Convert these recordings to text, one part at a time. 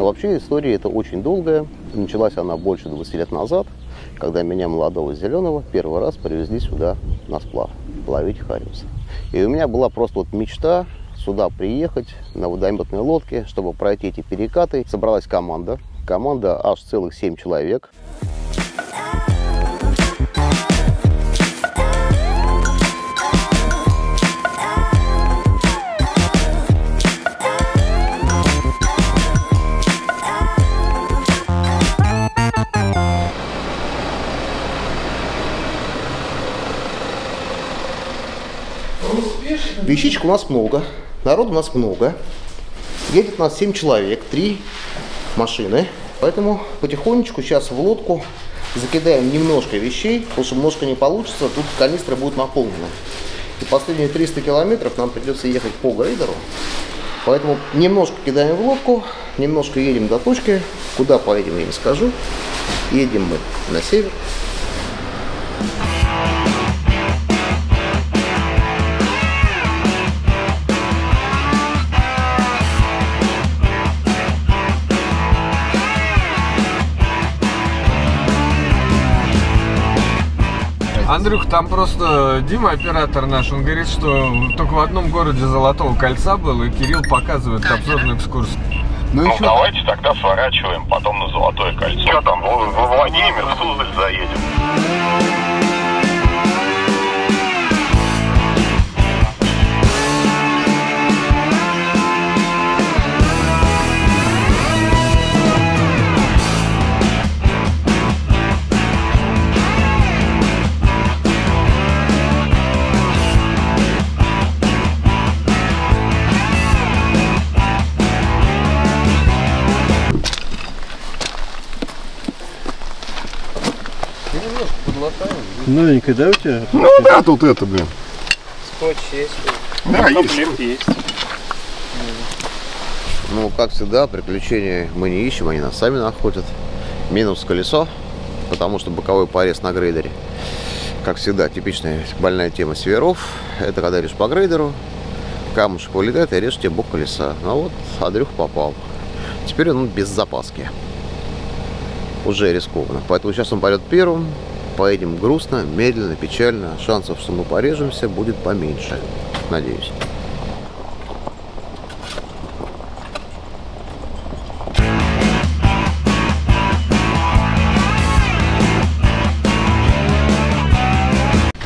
Но вообще история это очень долгая. Началась она больше 20 лет назад, когда меня, молодого зеленого, первый раз привезли сюда на сплав, ловить хариуса. И у меня была просто вот мечта сюда приехать на водометной лодке, чтобы пройти эти перекаты. Собралась команда. Команда аж целых 7 человек. Вещичек у нас много, народу у нас много. Едет у нас 7 человек, 3 машины. Поэтому потихонечку сейчас в лодку закидаем немножко вещей, потому что немножко не получится, тут канистры будут наполнены. И последние 300 километров нам придется ехать по грейдеру. Поэтому немножко кидаем в лодку, немножко едем до точки. Куда поедем, я не скажу. Едем мы на север. Андрюх, там просто Дима, оператор наш, он говорит, что только в одном городе Золотого Кольца был, и Кирилл показывает обзорную экскурсию. Ну, ну давайте тогда сворачиваем потом на Золотое Кольцо. Что там, в, в Владимир, Суздаль заедем. Новенькая, да, у тебя? Ну да, тут это, блин. Скотч есть. Да, есть. есть. Ну, как всегда, приключения мы не ищем, они нас сами находят. Минус колесо, потому что боковой порез на грейдере. Как всегда, типичная больная тема северов. Это когда идешь по грейдеру, камушек вылетает и режешь тебе бок колеса. Ну вот, Андрюх попал. Теперь он без запаски. Уже рискованно. Поэтому сейчас он пойдет первым, поедем грустно, медленно, печально. Шансов, что мы порежемся, будет поменьше. Надеюсь.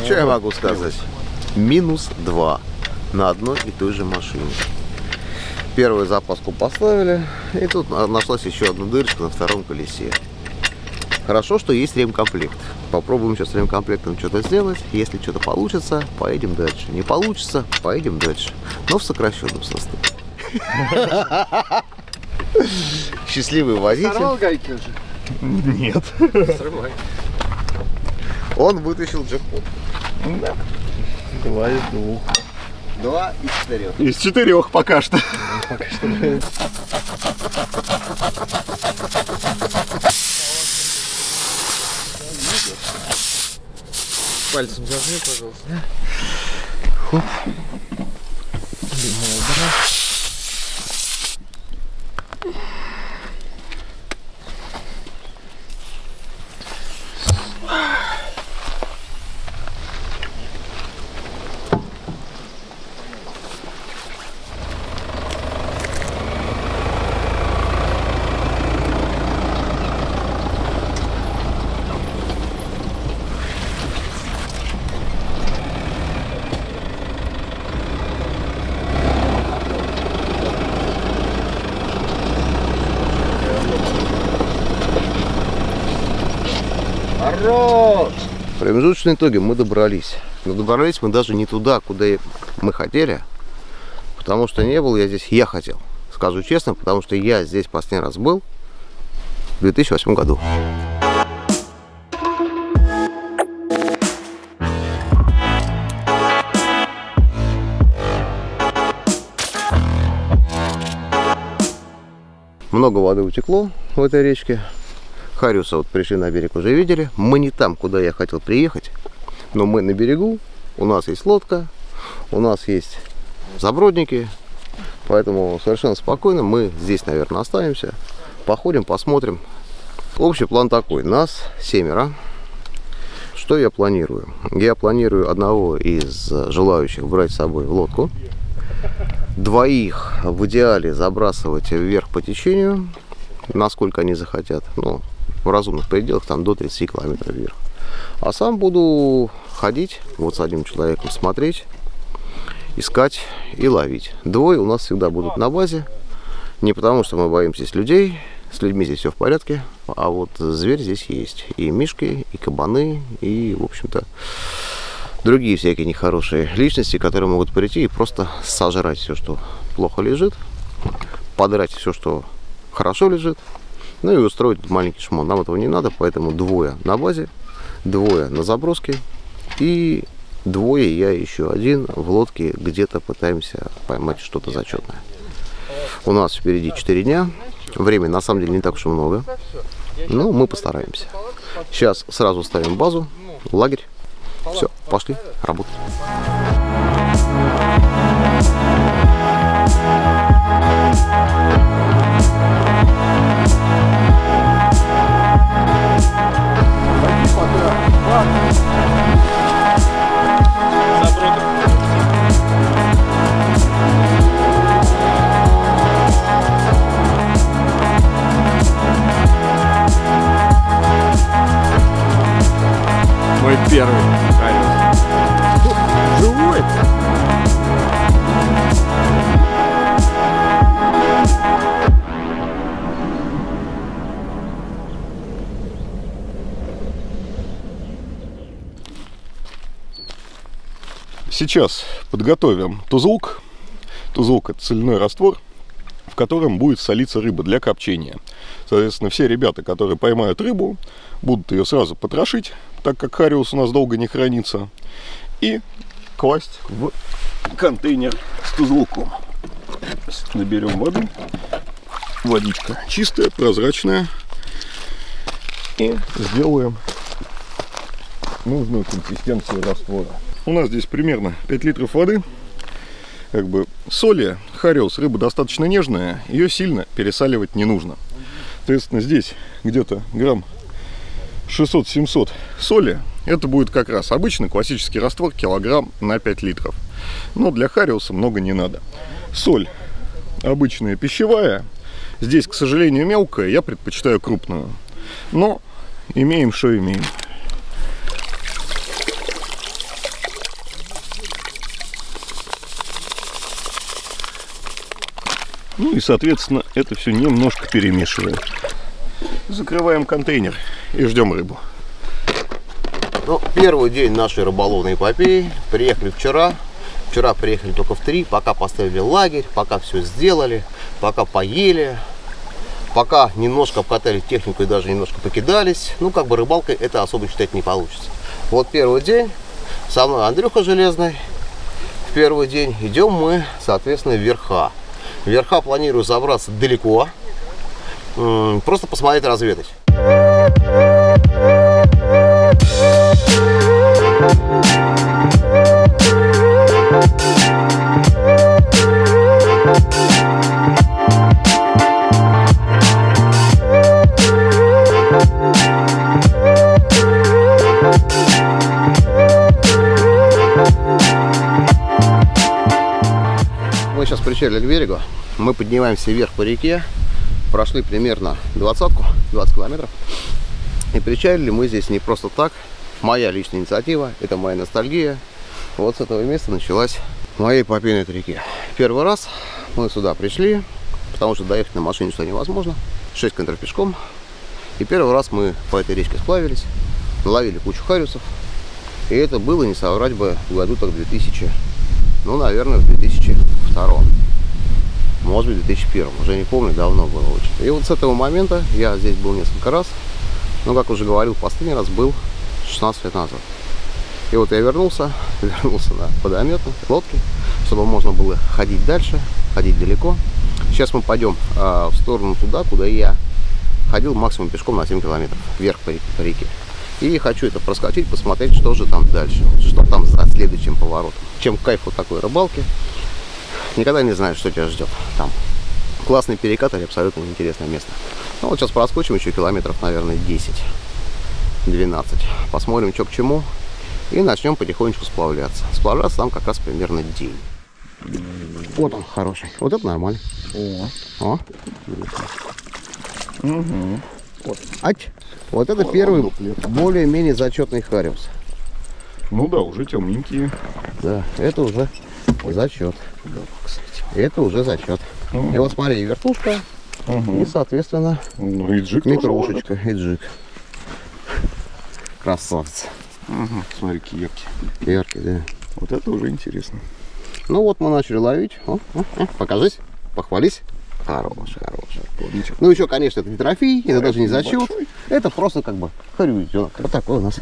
Что я могу сказать? Минус 2 на одной и той же машине. Первую запаску поставили, и тут нашлась еще одна дырочка на втором колесе. Хорошо, что есть ремкомплект. Попробуем сейчас с ремкомплектом что-то сделать. Если что-то получится, поедем дальше. Не получится, поедем дальше. Но в сокращенном составе. Счастливый водитель. Сорвал гайки уже? Нет. Срывай. Он вытащил джекпот. Два из двух. Два из четырех. Из четырех пока что. Пока что. Пальцем зажми, пожалуйста. В промежуточном итоге мы добрались. Но добрались мы даже не туда, куда мы хотели. Потому что не был я здесь, я хотел. Скажу честно, потому что я здесь последний раз был в 2008 году. Много воды утекло в этой речке. Хариуса вот пришли на берег, уже видели. Мы не там, куда я хотел приехать, но мы на берегу. У нас есть лодка, у нас есть забродники. Поэтому совершенно спокойно мы здесь, наверное, останемся. Походим, посмотрим. Общий план такой. Нас семеро. Что я планирую? Я планирую одного из желающих брать с собой в лодку. Двоих в идеале забрасывать вверх по течению, насколько они захотят. Ну, в разумных пределах, там до 30 километров вверх. А сам буду ходить вот с одним человеком, смотреть, искать и ловить. Двое у нас всегда будут на базе. Не потому, что мы боимся здесь людей, с людьми здесь все в порядке, а вот зверь здесь есть. И мишки, и кабаны, и, в общем-то, другие всякие нехорошие личности, которые могут прийти и просто сожрать все, что плохо лежит, подрать все, что хорошо лежит, ну и устроить маленький шмон. Нам этого не надо, поэтому двое на базе, двое на заброске и двое, я еще один в лодке где-то пытаемся поймать что-то зачетное. У нас впереди 4 дня. Времени на самом деле не так уж и много. Но мы постараемся. Сейчас сразу ставим базу, лагерь. Все, пошли работать. Первый хариус. Живой! Сейчас подготовим тузлук. Тузлук – это соляной раствор, в котором будет солиться рыба для копчения. Соответственно, все ребята, которые поймают рыбу, будут ее сразу потрошить, так как хариус у нас долго не хранится, и класть в контейнер с тузлуком. Наберем воды. Водичка чистая, прозрачная. И сделаем нужную консистенцию раствора. У нас здесь примерно 5 литров воды. Как бы соли, хариус, рыба достаточно нежная, ее сильно пересаливать не нужно. Соответственно, здесь где-то грамм 600-700 соли. Это будет как раз обычный классический раствор килограмм на 5 литров. Но для хариуса много не надо. Соль обычная пищевая. Здесь, к сожалению, мелкая. Я предпочитаю крупную. Но имеем, что имеем. Ну и, соответственно, это все немножко перемешиваем. Закрываем контейнер и ждем рыбу. Ну, первый день нашей рыболовной эпопеи. Приехали вчера. Вчера приехали только в три, пока поставили лагерь, пока все сделали, пока поели, пока немножко обкатали технику и даже немножко покидались. Ну, как бы рыбалкой это особо считать не получится. Вот первый день. Со мной Андрюха Железный. В первый день идем мы, соответственно, вверха. Вверха планирую забраться далеко. Просто посмотреть, разведать. Мы сейчас причалили к берегу. Мы поднимаемся вверх по реке. Прошли примерно двадцатку, 20 километров. И причалили мы здесь не просто так. Моя личная инициатива, это моя ностальгия. Вот с этого места началась моя эпопея на этой реке. Первый раз мы сюда пришли, потому что доехать на машине сюда невозможно. 6 километров пешком. И первый раз мы по этой речке сплавились, наловили кучу хариусов. И это было, не соврать бы, в году так 2000, ну, наверное, в 2002. Может быть, в 2001. Уже не помню, давно было очень. И вот с этого момента я здесь был несколько раз. Но, как уже говорил, последний раз был 16 лет назад. И вот я вернулся, вернулся на подометной лодке, чтобы можно было ходить дальше, ходить далеко. Сейчас мы пойдем а, в сторону туда, куда я ходил максимум пешком на 7 километров, вверх по, по реке. И хочу это проскочить, посмотреть, что же там дальше, что там за следующим поворотом. Чем кайф вот такой рыбалки, Никогда не знаешь, что тебя ждет там. Классный перекат или абсолютно неинтересное место. Ну вот сейчас проскочим еще километров, наверное, 10-12. Посмотрим, что к чему. И начнем потихонечку сплавляться. Сплавляться там как раз примерно день. Вот он хороший. Вот это нормально. О. Вот. Ать. Вот это первый более-менее зачетный хариус. Ну да, уже темненькие. Да, это уже зачет. Это уже зачет. И вот смотри, и вертушка, и, соответственно, Ну и джик тоже метрошечка, и джик. Красавец. ловит. Ага, смотри, какие яркие. Яркий, да. Вот это уже интересно. Ну вот мы начали ловить. О, о, о, покажись, похвались. Хороший. Плотничок. Ну еще, конечно, это не трофей, это даже не зачет. небольшой. Это просто как бы хорюзенок. Вот такой у нас.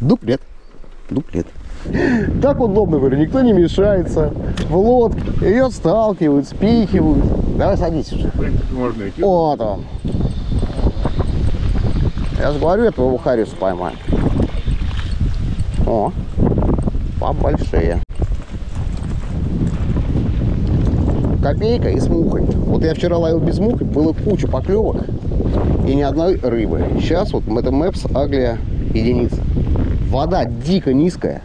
Дуплет. Дуплет. Так удобно, говорю, никто не мешается. В лодке ее сталкивают, спихивают. Давай садись уже. Можно идти. Вот он. Я же говорю, этого его Хариуса поймаем. О, побольшие. Копейка и с мухой. Вот я вчера ловил без мухи, было куча поклевок и ни одной рыбы. Сейчас вот это Мэпс Аглия единица. Вода дико низкая.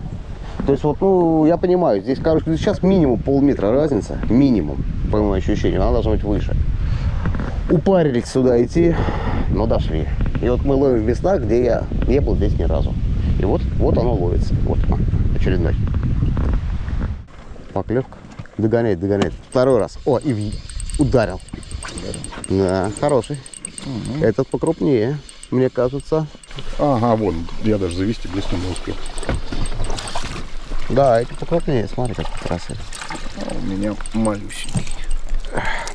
То есть вот, ну, я понимаю, здесь, короче, сейчас минимум полметра разница. Минимум, по моему ощущению, она должна быть выше упарились сюда идти, но дошли. И вот мы ловим в местах, где я не был здесь ни разу. И вот, вот оно ловится. Вот очередной. Поклевка. Догоняет, догоняет. Второй раз. О, и в- ударил. Да, хороший. Этот покрупнее, мне кажется. Ага, вон, я даже завести блесну не успел. Да, эти покрупнее. Смотри, как красиво. А у меня малюсенький.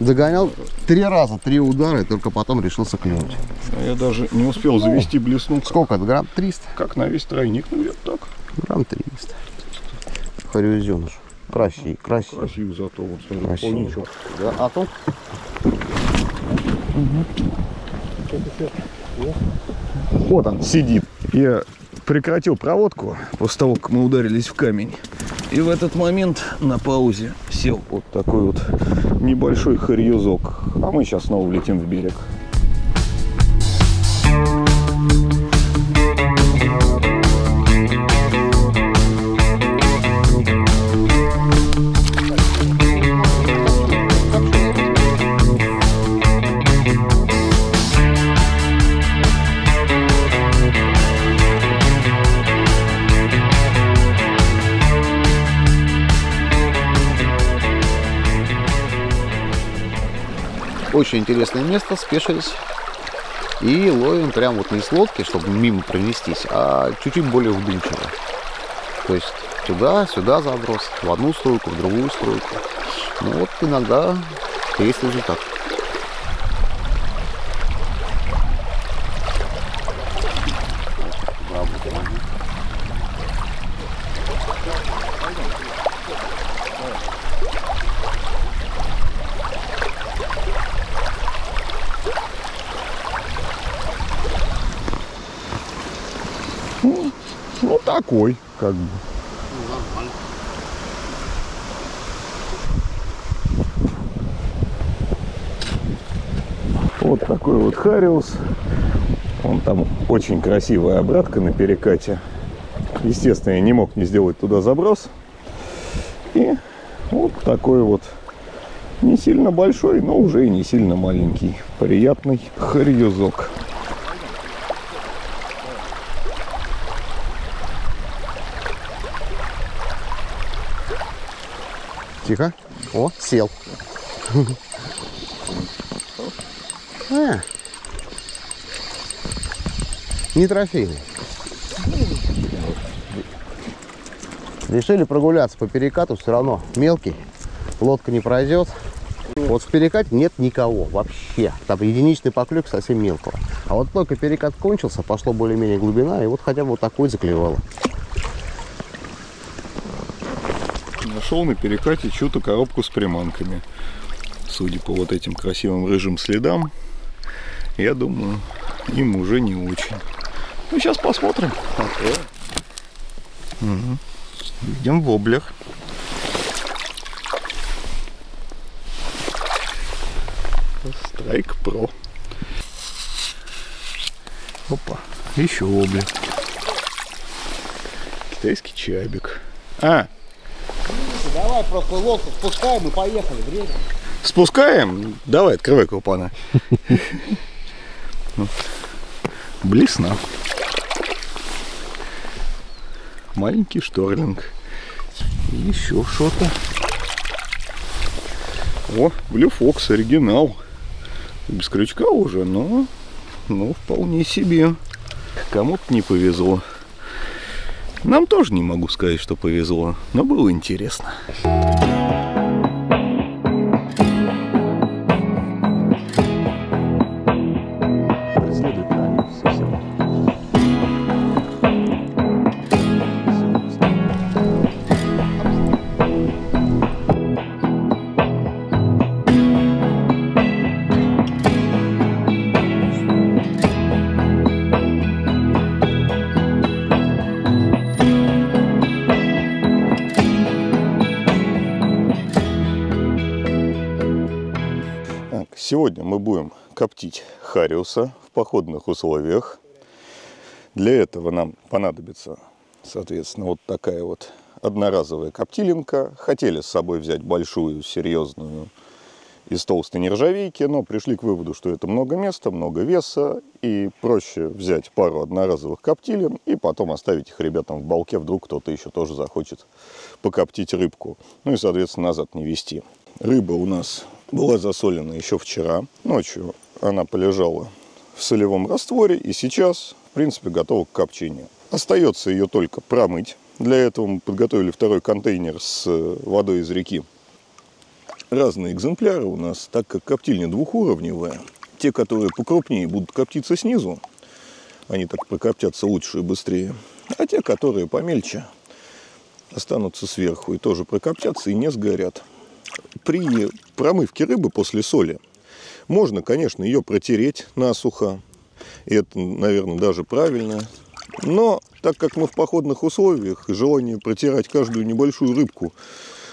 Догонял три раза, три удара, и только потом решился клюнуть. А я даже не успел завести блесну. Сколько это? Грамм 300? Как на весь тройник, ну я так. Грамм 300. Харюзеныш. Красивый, красивый. Красиво зато вот смотри, полничок. Да, а тут Вот он сидит. Я прекратил проводку после того, как мы ударились в камень. И в этот момент на паузе сел вот такой вот небольшой харьюзок. А мы сейчас снова влетим в берег. Очень интересное место, спешились. И ловим прям вот не с лодки, чтобы мимо пронестись, а чуть-чуть более вдумчиво. То есть туда, сюда заброс, в одну стойку, в другую стройку. Ну вот иногда есть результат. Ну такой, как бы. Вот такой вот Хариус. Он там очень красивая обратка на перекате. Естественно, я не мог не сделать туда заброс. И вот такой вот не сильно большой, но уже и не сильно маленький. Приятный харьюзок. Тихо. О, сел. А. Не трофейный. Решили прогуляться по перекату, все равно мелкий, лодка не пройдет. Вот в перекате нет никого вообще. Там единичный поклюк совсем мелкого. А вот только перекат кончился, пошло более-менее глубина, и вот хотя бы вот такой заклевало. Нашел на перекате чью-то коробку с приманками. Судя по вот этим красивым рыжим следам, я думаю, им уже не очень. Ну, сейчас посмотрим. Мгм. Видим воблер. Страйк Про. Опа, еще облик. Китайский чабик. А, Давай просто лодку спускаем и поехали. Время. спускаем? Давай, открывай клапана. Вот. Блесна. Маленький шторлинг. Еще что-то. О, Blue Fox, оригинал. Без крючка уже, но, но вполне себе. Кому-то не повезло. Нам тоже не могу сказать, что повезло, но было интересно. Коптить хариуса в походных условиях. Для этого нам понадобится, соответственно, вот такая вот одноразовая коптилинка. Хотели с собой взять большую, серьезную из толстой нержавейки, но пришли к выводу, что это много места, много веса, и проще взять пару одноразовых коптилин и потом оставить их ребятам в балке, вдруг кто-то еще тоже захочет покоптить рыбку. Ну и, соответственно, назад не вести. Рыба у нас была засолена еще вчера. Ночью она полежала в солевом растворе и сейчас, в принципе, готова к копчению. Остается ее только промыть. Для этого мы подготовили второй контейнер с э, водой из реки. Разные экземпляры у нас, так как коптильня двухуровневая. Те, которые покрупнее, будут коптиться снизу. Они так прокоптятся лучше и быстрее. А те, которые помельче, останутся сверху и тоже прокоптятся и не сгорят. При промывке рыбы после соли можно, конечно, ее протереть насухо. И это, наверное, даже правильно. Но так как мы в походных условиях, и желание протирать каждую небольшую рыбку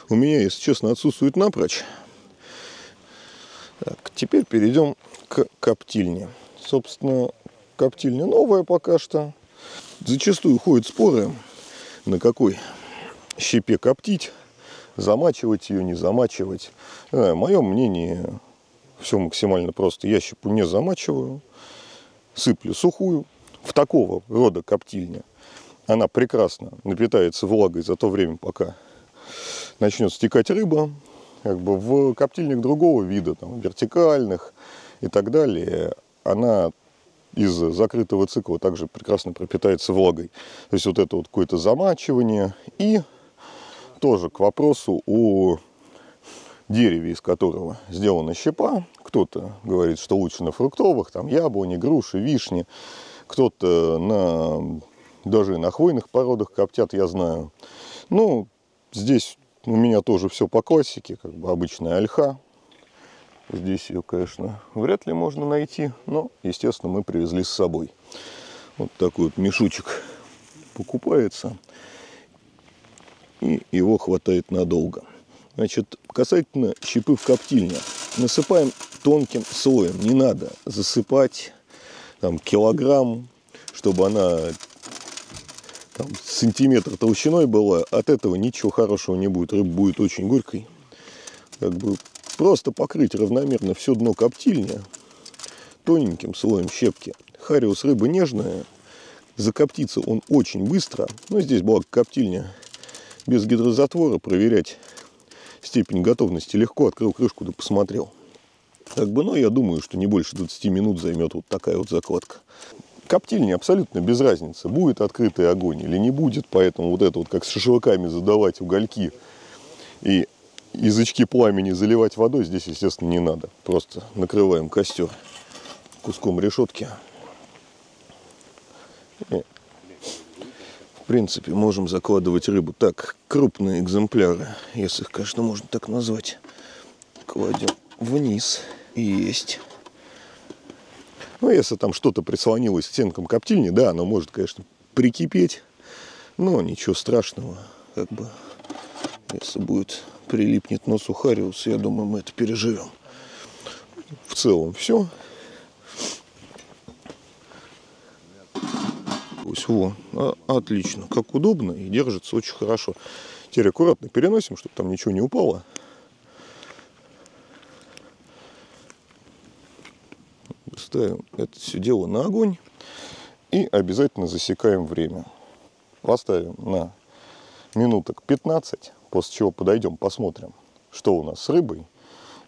у меня, если честно, отсутствует напрочь. Так, теперь перейдем к коптильне. Собственно, коптильня новая пока что. Зачастую ходят споры, на какой щепе коптить, замачивать ее, не замачивать. Э, Мое мнение, все максимально просто. Я щепу не замачиваю, сыплю сухую. В такого рода коптильня она прекрасно напитается влагой за то время, пока начнет стекать рыба. Как бы в коптильнях другого вида, там, вертикальных и так далее, она из закрытого цикла также прекрасно пропитается влагой. То есть вот это вот какое-то замачивание. И тоже к вопросу о дереве, из которого сделана щепа. Кто-то говорит, что лучше на фруктовых, там яблони, груши, вишни. Кто-то на даже на хвойных породах коптят, я знаю. Ну, здесь у меня тоже все по классике, как бы обычная ольха. Здесь ее, конечно, вряд ли можно найти, но, естественно, мы привезли с собой. Вот такой вот мешочек покупается, и его хватает надолго. Значит, касательно щепы в коптильне. Насыпаем тонким слоем. Не надо засыпать там, килограмм, чтобы она там, сантиметр толщиной была. От этого ничего хорошего не будет. Рыба будет очень горькой. Как бы просто покрыть равномерно все дно коптильни тоненьким слоем щепки. Хариус рыба нежная. Закоптится он очень быстро. Но здесь была коптильня без гидрозатвора. Проверять степень готовности легко. Открыл крышку да посмотрел. Как бы, но я думаю, что не больше 20 минут займет вот такая вот закладка. Коптильня абсолютно без разницы, будет открытый огонь или не будет, поэтому вот это вот как с шашлыками задавать угольки и язычки пламени заливать водой здесь, естественно, не надо. Просто накрываем костер куском решетки. В принципе, можем закладывать рыбу. Так, крупные экземпляры, если их, конечно, можно так назвать, кладем вниз. Есть. Ну, если там что-то прислонилось стенкам коптильни, да, оно может, конечно, прикипеть, но ничего страшного, как бы, если будет прилипнет носу хариус, я думаю, мы это переживем. в целом все. Во, а, отлично, как удобно и держится очень хорошо. Теперь аккуратно переносим, чтобы там ничего не упало. Ставим это все дело на огонь и обязательно засекаем время. Поставим на минуток 15, после чего подойдем, посмотрим, что у нас с рыбой.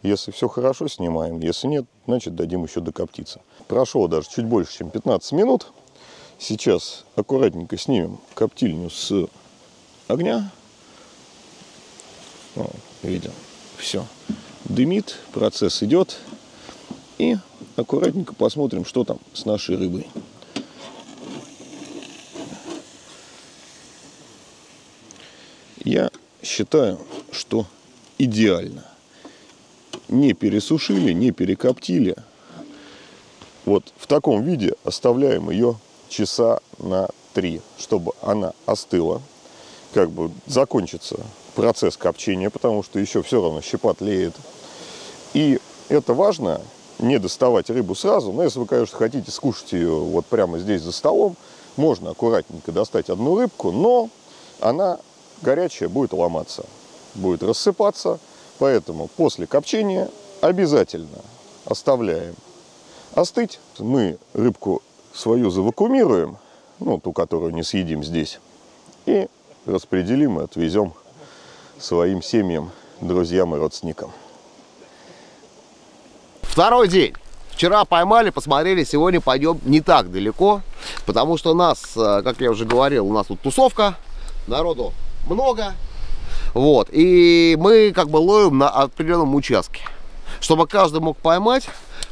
Если все хорошо, снимаем. Если нет, значит дадим еще докоптиться. Прошло даже чуть больше, чем 15 минут. Сейчас аккуратненько снимем коптильню с огня. О, видим, все. Дымит, процесс идет. И аккуратненько посмотрим, что там с нашей рыбой. Я считаю, что идеально. Не пересушили, не перекоптили. Вот в таком виде оставляем ее часа на три, чтобы она остыла. Как бы закончится процесс копчения, потому что еще все равно щепа тлеет. И это важно, не доставать рыбу сразу. Но если вы, конечно, хотите скушать ее вот прямо здесь за столом, можно аккуратненько достать одну рыбку, но она горячая будет ломаться, будет рассыпаться. Поэтому после копчения обязательно оставляем остыть. Мы рыбку свою завакумируем, ну, ту, которую не съедим здесь, и распределим и отвезем своим семьям, друзьям и родственникам. Второй день. Вчера поймали, посмотрели, сегодня пойдем не так далеко, потому что нас, э, как я уже говорил, у нас тут тусовка, народу много, вот, и мы как бы ловим на определенном участке. Чтобы каждый мог поймать,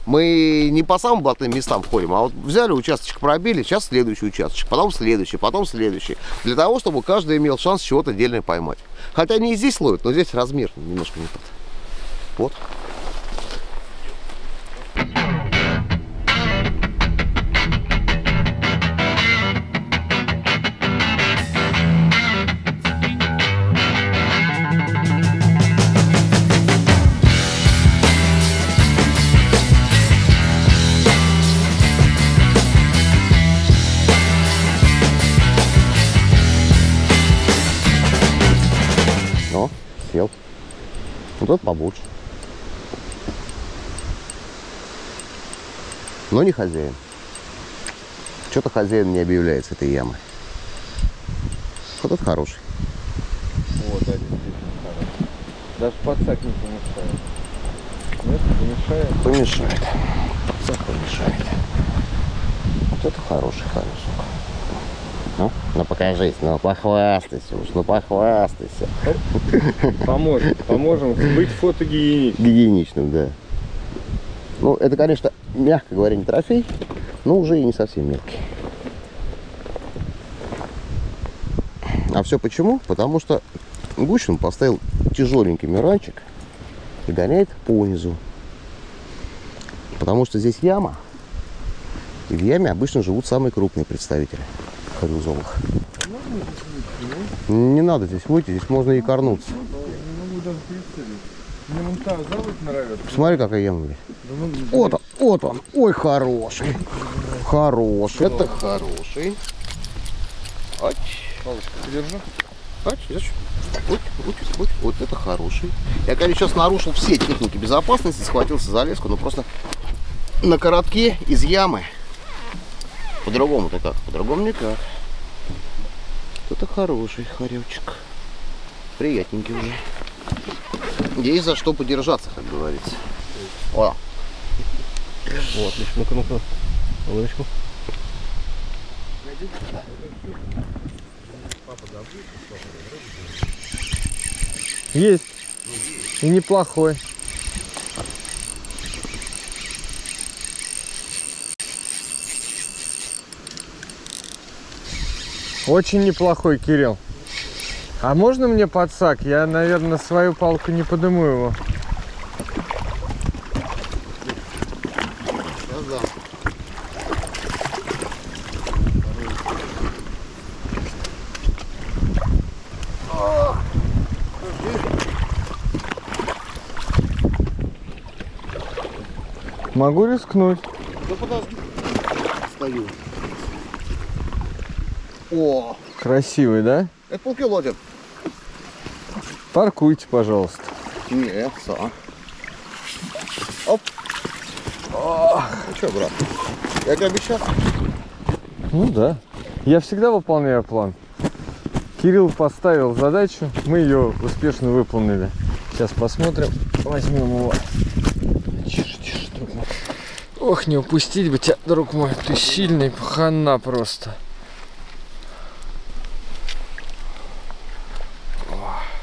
мы не по самым блатным местам ходим, а вот взяли участочек, пробили, сейчас следующий участочек, потом следующий, потом следующий. Для того, чтобы каждый имел шанс чего-то отдельное поймать. Хотя они и здесь ловят, но здесь размер немножко не тот. Вот. Вот этот побольше. Но не хозяин. Что-то хозяин не объявляется этой ямы. Вот этот хороший. Вот, да, действительно хороший. Даже подсак не помешает. Нет, помешает. Помешает. Подсак помешает. Вот это хороший колесок. Ну, ну покажись, ну похвастайся уж, ну похвастайся. Поможем, поможем быть фотогеничным. Гигиеничным, да. Ну, это, конечно, мягко говоря, не трофей, но уже и не совсем мелкий. А все почему? Потому что Гущин поставил тяжеленький миранчик и гоняет по низу. Потому что здесь яма, и в яме обычно живут самые крупные представители хорюзовых. Не надо здесь выйти, здесь можно и корнуться. Не могу даже представить. Посмотри, какая яма здесь. Вот он, вот он. Ой, хороший. Хороший. Это хороший. Вот, вот это хороший. Я, конечно, сейчас нарушил все техники безопасности, схватился за леску, но просто на коротке из ямы. По-другому-то как? По-другому никак. Это хороший хоречек. Приятненький уже. Есть за что подержаться, как говорится. О, Вот, отлично. Ну-ка, ну-ка. Лодочку. Есть. И неплохой. Очень неплохой, Кирилл. А можно мне подсак? Я, наверное, свою палку не подыму его. Могу рискнуть. Да подожди. Стою. О, Красивый, да? это полкило дед. Паркуйте, пожалуйста. Нет, са. Оп. Ну что, брат? Я тебе обещал. Ну да. Я всегда выполняю план. Кирилл поставил задачу, мы ее успешно выполнили. Сейчас посмотрим. Возьмем его. Тише, тише, друг мой. Ох, не упустить бы тебя, друг мой. Ты сильный, хана просто.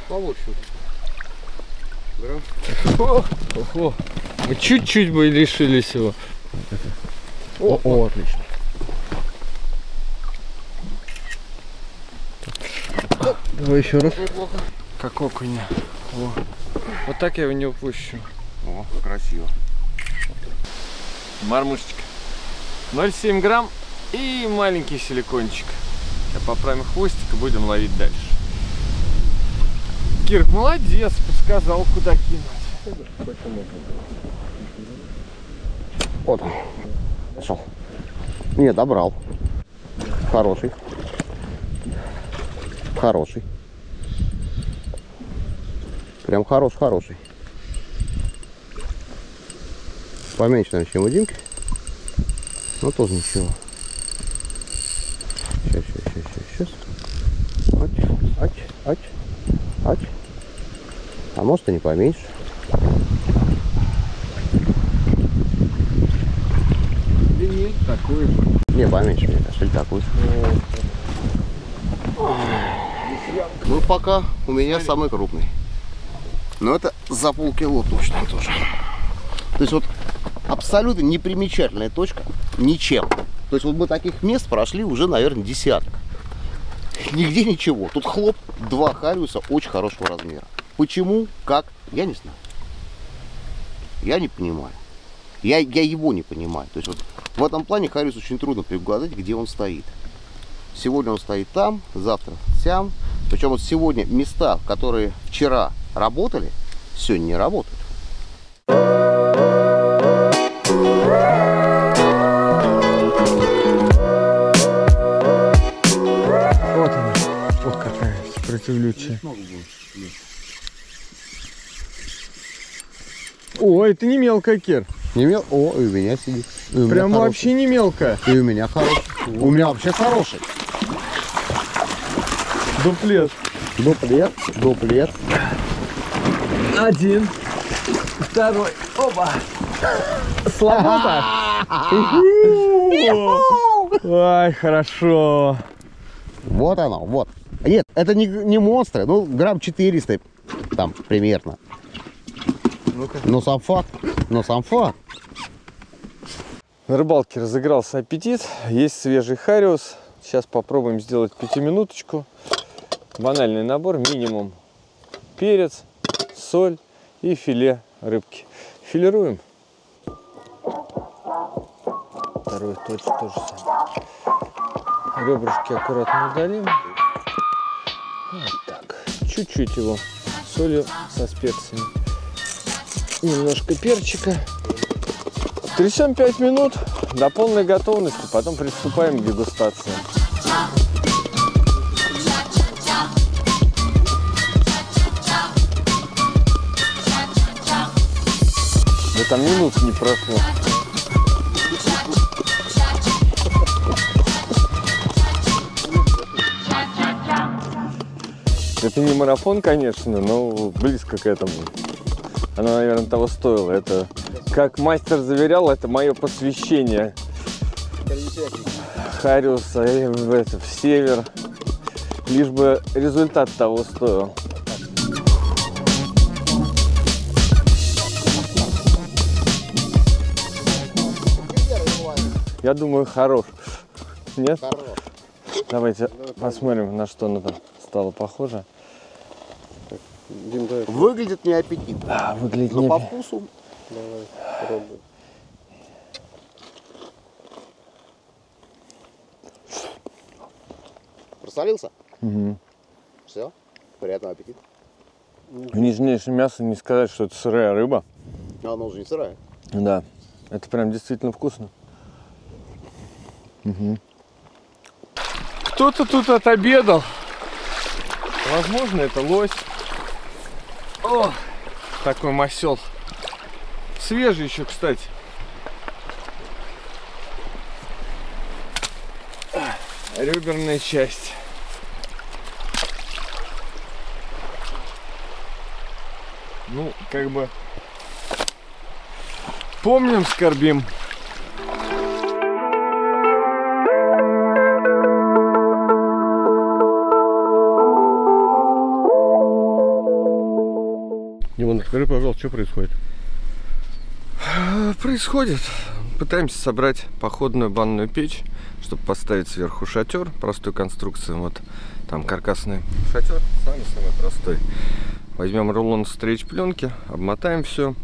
Получше. О, ого. Мы чуть-чуть бы лишились его. О, о, отлично. Давай еще раз. Как окуня. О. Вот так я его не упущу. О, красиво. Мармушечка. 0,7 грамм и маленький силикончик. Сейчас поправим хвостик и будем ловить дальше. Кирк, молодец, подсказал, куда кинуть. Вот он. Пошел. Не, добрал. Хороший. Хороший. Прям хороший-хороший. Поменьше, наверное, чем у Димки. Но тоже ничего. Сейчас, сейчас, сейчас, сейчас. Ач, ач, ач, ач. А может и не поменьше. Да нет, такой. Не, поменьше, мне кажется, или такой. Ну, пока у меня самый крупный. Но это за полкило точно тоже. То есть вот абсолютно непримечательная точка ничем. То есть вот мы таких мест прошли уже, наверное, десяток. Нигде ничего. Тут хлоп, два хариуса очень хорошего размера. Почему, как, я не знаю. Я не понимаю. Я, я его не понимаю. То есть вот в этом плане Хариус очень трудно предугадать, где он стоит. Сегодня он стоит там, завтра сям. Причем вот сегодня места, которые вчера работали, сегодня не работают. Вот она. Вот какая сопротивлючая. О, это не мелкая, Кир. Не мел... О, и у меня сидит. И у меня Прям хороший. вообще не мелкая. И у меня хороший. У меня вообще хороший. Дуплет. Дуплет, дуплет. Один. Второй. Оба. Слабо Ай, хорошо. Вот оно, вот. Нет, это не, не монстры, ну грамм 400 там примерно. Но сам факт, но сам факт. На рыбалке разыгрался аппетит. Есть свежий хариус. Сейчас попробуем сделать пятиминуточку. Банальный набор. Минимум перец, соль и филе рыбки. Филируем. Второй точно то же самое. Ребрышки аккуратно удалим. Вот так. Чуть-чуть его солью со специями. Немножко перчика. Трясем 5 минут до полной готовности, потом приступаем к дегустации. Да там минут не прошло. Это не марафон, конечно, но близко к этому. Оно, наверное, того стоило. Это, как мастер заверял, это мое посвящение. Хариуса и в, в север. Лишь бы результат того стоил. Я думаю, хорош. Нет? Давайте посмотрим, на что оно там стало похоже. Дим, дай Выглядит неаппетитно, А, выглядит но не... по вкусу давай, пробуй. просолился. Мгм. Все, приятного аппетита. Нежнейшее мясо, не сказать, что это сырая рыба. Но оно уже не сырое. Да. Это прям действительно вкусно. Мгм. Кто-то тут отобедал. Возможно, это лось. О, такой масел. Свежий еще, кстати. Реберная часть. Ну, как бы помним, скорбим. Расскажи, пожалуйста, что происходит? Э, Происходит. Пытаемся собрать походную банную печь, чтобы поставить сверху шатер, простую конструкцию. Вот там каркасный шатер, самый-самый простой. Возьмем рулон стрейч пленки, обмотаем все.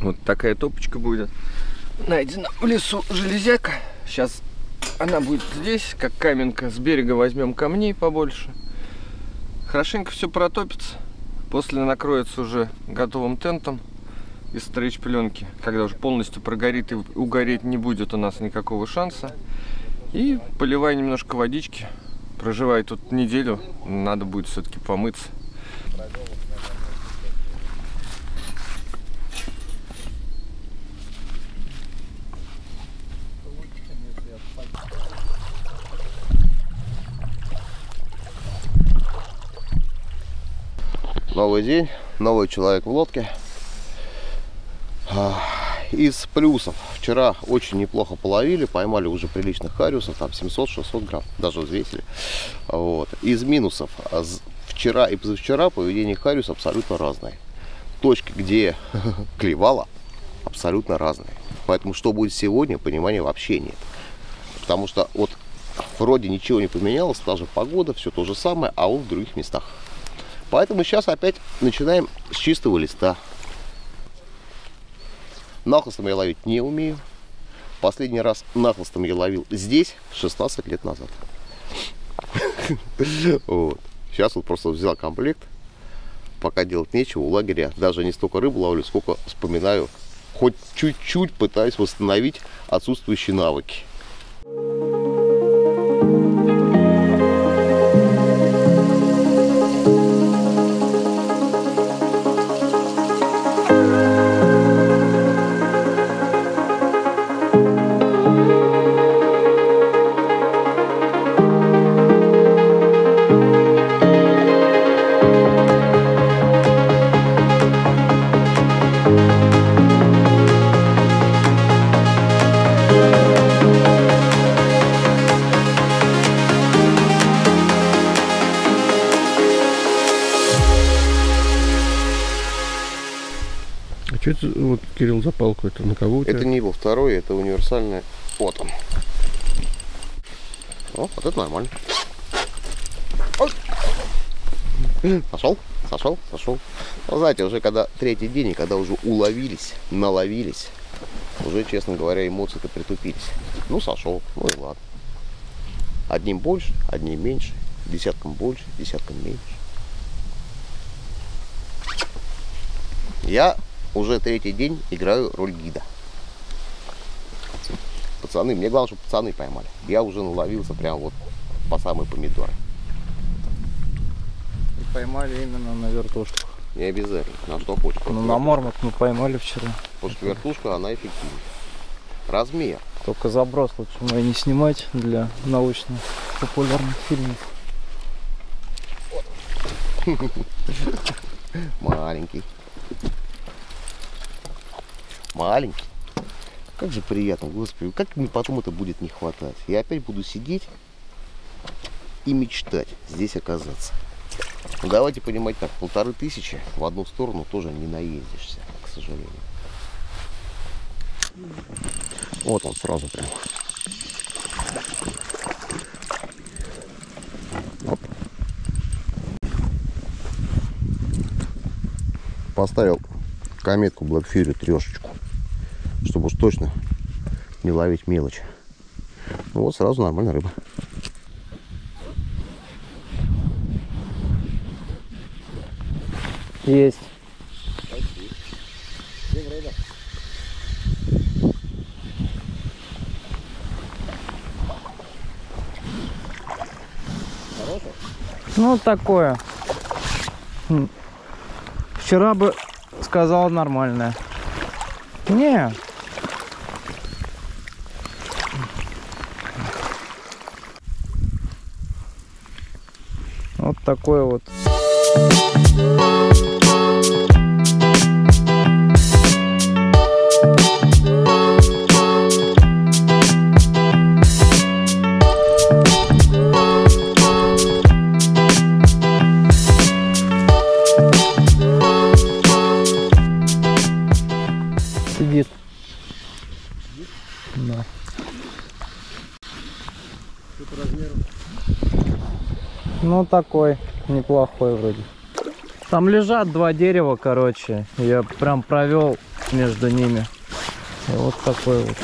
Вот такая топочка будет. Найдена в лесу железяка. Сейчас она будет здесь, как каменка. С берега возьмем камней побольше. Хорошенько все протопится. После накроется уже готовым тентом из стрейч пленки. Когда уже полностью прогорит и угореть не будет у нас никакого шанса. И поливай немножко водички. Проживай тут неделю. Надо будет все-таки помыться. Новый день, новый человек в лодке. Из плюсов. Вчера очень неплохо половили, поймали уже приличных хариусов, там 700-600 грамм, даже взвесили. Вот. Из минусов. Вчера и позавчера поведение хариуса абсолютно разное. Точки, где клевало, абсолютно разные. Поэтому что будет сегодня, понимания вообще нет. Потому что вот вроде ничего не поменялось, та же погода, все то же самое, а он в других местах. Поэтому сейчас опять начинаем с чистого листа. Нахлыстом я ловить не умею. Последний раз нахлыстом я ловил здесь 16 лет назад. Вот. Сейчас вот просто взял комплект. Пока делать нечего, у лагеря даже не столько рыбу ловлю, сколько вспоминаю. Хоть чуть-чуть пытаюсь восстановить отсутствующие навыки. А Это на кого у тебя? Это не его второй, это универсальное. Вот он. О, вот это нормально. Ой. Сошел, сошел, сошел. Ну, знаете, уже когда третий день, и когда уже уловились, наловились, уже, честно говоря, эмоции-то притупились. Ну, сошел, ну и ладно. Одним больше, одним меньше, десятком больше, десятком меньше. Я уже третий день играю роль гида. Пацаны, мне главное, чтобы пацаны поймали. Я уже наловился прям вот по самые помидоры. Поймали именно на вертушках. Не обязательно, на что хочешь. Ну, на мормот мы поймали вчера. Потому что вертушка, она эффективнее. Размер. Только заброс лучше мой не снимать для научно-популярных фильмов. Маленький. Маленький. Как же приятно, господи, как мне потом это будет не хватать. Я опять буду сидеть и мечтать здесь оказаться. Ну, давайте понимать так, полторы тысячи в одну сторону тоже не наездишься, к сожалению. Вот он сразу прям. Поставил кометку Black Fury трешечку, чтобы уж точно не ловить мелочь. Ну вот сразу нормальная рыба. Есть. Ну, такое. Вчера бы сказал нормальное. Не, такое вот. Ну такой, неплохой вроде. Там лежат два дерева, короче. Я прям провел между ними. И вот такой вот.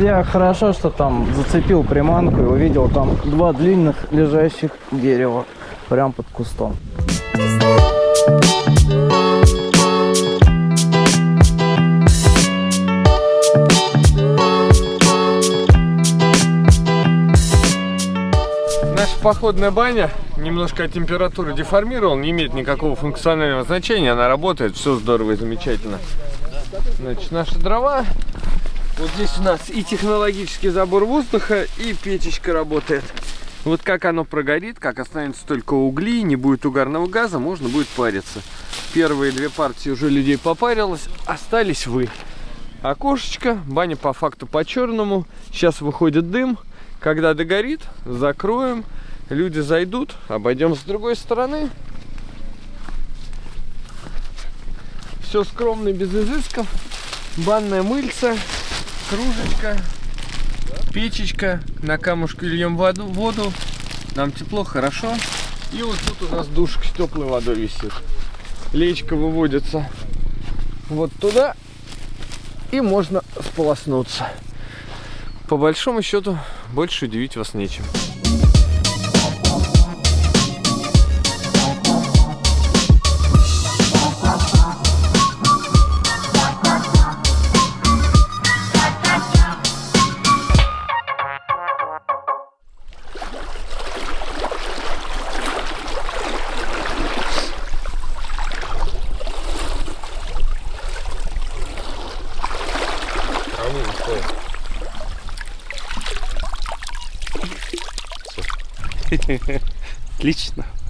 Я хорошо, что там зацепил приманку и увидел там два длинных лежащих дерева прям под кустом. Наша походная баня немножко от температуры деформировала, не имеет никакого функционального значения. Она работает, все здорово и замечательно. Значит, наши дрова. Вот здесь у нас и технологический забор воздуха, и печечка работает. Вот как оно прогорит, как останется только угли, не будет угарного газа, можно будет париться. Первые две партии уже людей попарилось, остались вы. Окошечко, баня по факту по-черному. Сейчас выходит дым. Когда догорит, закроем. Люди зайдут, обойдем с другой стороны. Все скромно, без изысков. Банная мыльца, кружечка, печечка. На камушку льем воду, воду. Нам тепло, хорошо. И вот тут у нас душка с теплой водой висит. Лечка выводится вот туда. И можно сполоснуться. По большому счету, больше удивить вас нечем.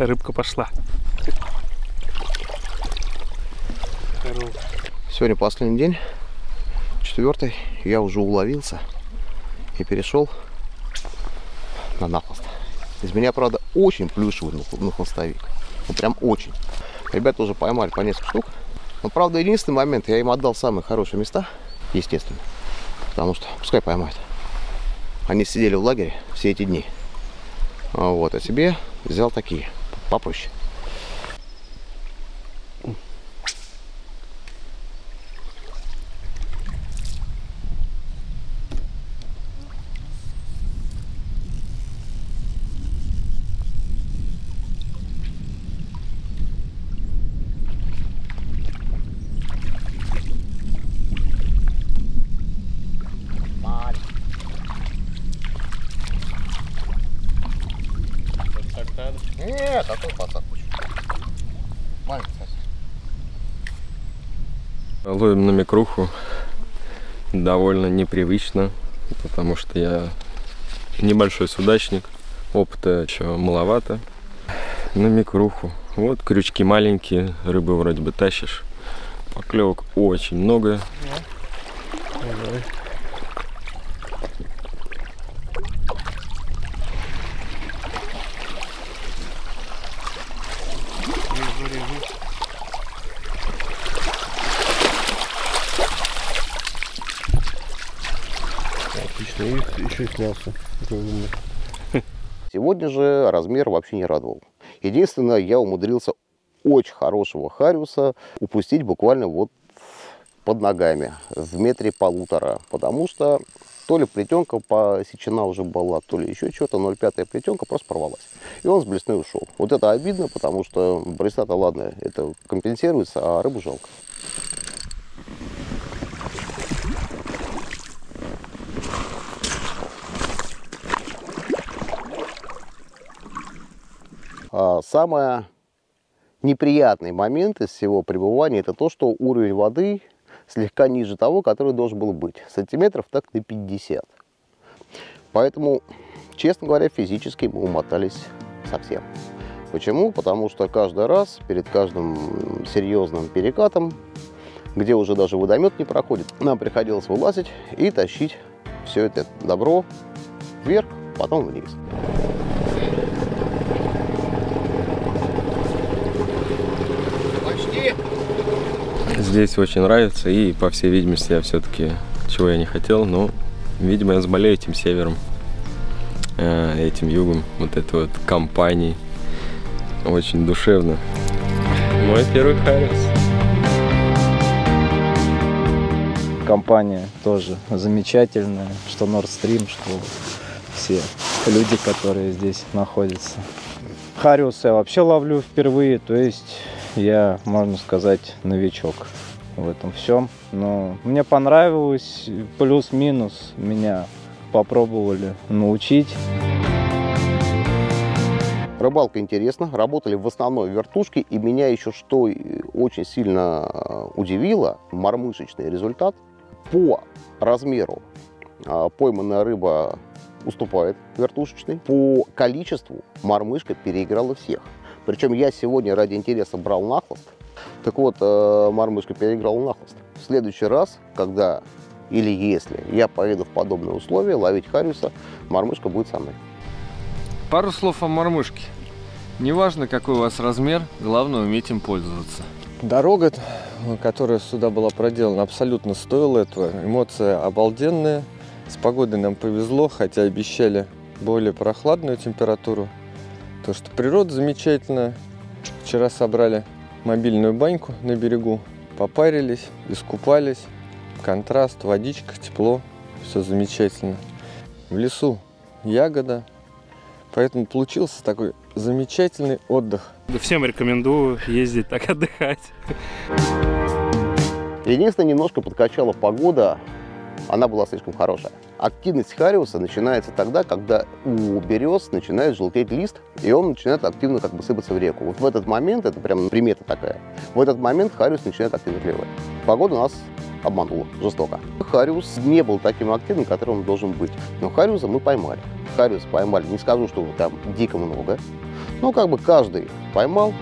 Рыбка пошла. Сегодня последний день, четвертый. Я уже уловился и перешел на нахлост. Из меня, правда, очень плюшевый нах- нахлостовик. Ну, прям очень. Ребята уже поймали по несколько штук. Но, правда, единственный момент, я им отдал самые хорошие места, естественно. Потому что пускай поймают. Они сидели в лагере все эти дни. Вот, а себе взял такие, попроще. Нет, а то посадку. Маленький совсем. Микруху довольно непривычно, потому что я небольшой судачник, опыта еще маловато. На микруху. Вот крючки маленькие, рыбы вроде бы тащишь. Поклевок очень много. Отлично, и еще и снялся. Сегодня же размер вообще не радовал. Единственное, я умудрился очень хорошего хариуса упустить буквально вот под ногами, в метре полутора. Потому что То ли плетенка посечена уже была, то ли еще что-то, 0,5 плетенка просто порвалась. И он с блесной ушел. Вот это обидно, потому что блесна-то ладно, это компенсируется, а рыбу жалко. Самое неприятный момент из всего пребывания это то, что уровень воды слегка ниже того, который должен был быть. Сантиметров так на 50. Поэтому, честно говоря, физически мы умотались совсем. Почему? Потому что каждый раз, перед каждым серьезным перекатом, где уже даже водомет не проходит, нам приходилось вылазить и тащить все это добро вверх, потом вниз. Здесь очень нравится, и, по всей видимости, я все-таки, чего я не хотел, но, видимо, я заболею этим севером, э, этим югом, вот этой вот компанией. Очень душевно. Мой первый Харрис. Компания тоже замечательная, что Nord Stream, что все люди, которые здесь находятся. Хариуса я вообще ловлю впервые, то есть я, можно сказать, новичок в этом всем. Но мне понравилось, плюс-минус меня попробовали научить. Рыбалка интересна, работали в основной вертушке, и меня еще что очень сильно э, удивило, мормышечный результат. По размеру а, пойманная рыба уступает вертушечной, по количеству мормышка переиграла всех. Причем я сегодня ради интереса брал нахлост. Так вот, э, мормышка переиграл нахлост. В следующий раз, когда или если я поеду в подобные условия ловить хариуса, мормышка будет со мной. Пару слов о мормышке. Неважно, какой у вас размер, главное уметь им пользоваться. Дорога, которая сюда была проделана, абсолютно стоила этого. Эмоция обалденная. С погодой нам повезло, хотя обещали более прохладную температуру. То, что природа замечательная. Вчера собрали мобильную баньку на берегу, попарились, искупались. Контраст, водичка, тепло, все замечательно. В лесу ягода, поэтому получился такой замечательный отдых. Всем рекомендую ездить так отдыхать. Единственное, немножко подкачала погода, она была слишком хорошая. Активность хариуса начинается тогда, когда у берез начинает желтеть лист, и он начинает активно как бы сыпаться в реку. Вот в этот момент, это прям примета такая, в этот момент хариус начинает активно клевать. Погода нас обманула жестоко. Хариус не был таким активным, которым он должен быть. Но хариуса мы поймали. Хариус поймали, не скажу, что там дико много, но как бы каждый поймал,